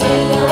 to